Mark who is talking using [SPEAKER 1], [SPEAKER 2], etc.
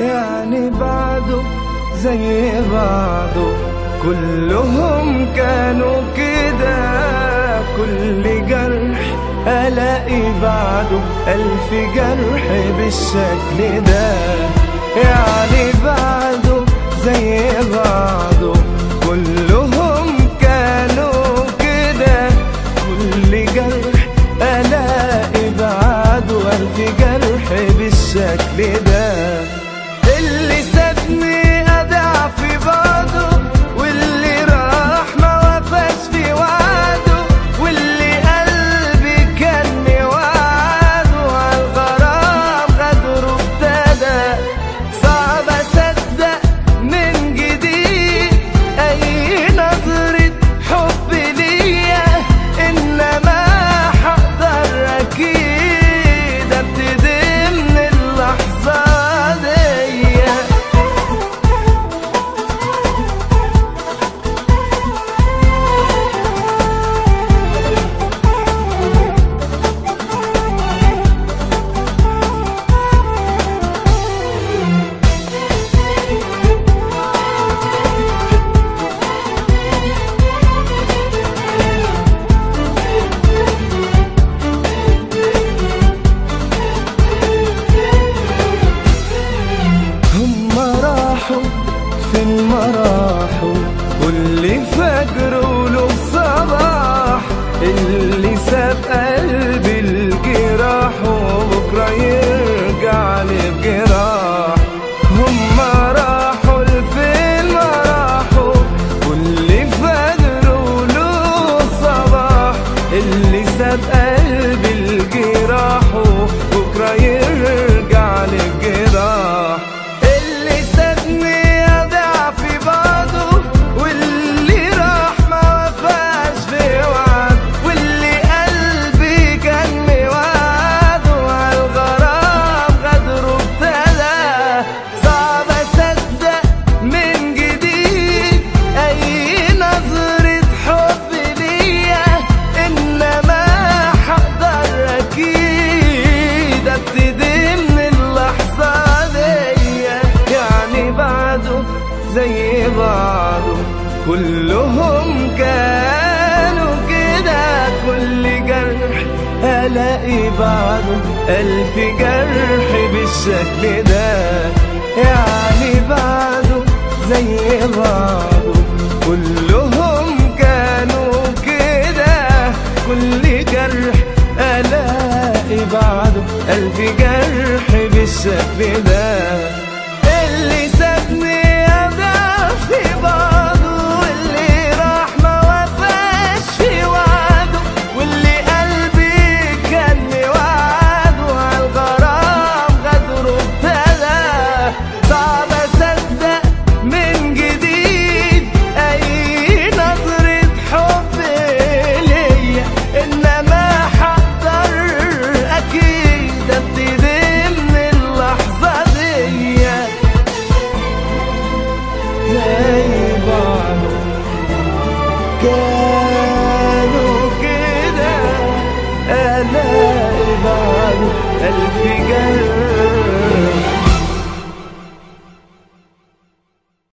[SPEAKER 1] يعني بعده زي بعضه كلهم كانوا كده. كل جرح ألاقي بعده ألف جرح بالشكل ده. يعني بعده زي بعضه كلهم كانوا كده. كل جرح ألاقي بعده ألف جرح بالشكل ده. زي بعضه. كلهم كانوا كده. كل جرح ألاقي بعده ألف جرح بالشكل ده. يعني بعده زي بعضه. كلهم كانوا كده. كل جرح ألاقي بعده ألف جرح بالشكل ده. اللي كانوا كده ألاقي بعض ألف